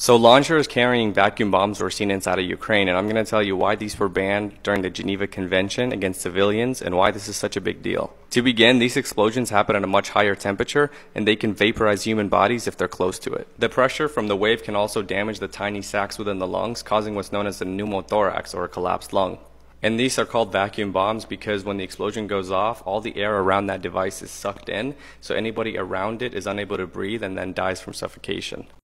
So launchers carrying vacuum bombs were seen inside of Ukraine, and I'm going to tell you why these were banned during the Geneva Convention against civilians and why this is such a big deal. To begin, these explosions happen at a much higher temperature, and they can vaporize human bodies if they're close to it. The pressure from the wave can also damage the tiny sacs within the lungs, causing what's known as a pneumothorax or a collapsed lung. And these are called vacuum bombs because when the explosion goes off, all the air around that device is sucked in, so anybody around it is unable to breathe and then dies from suffocation.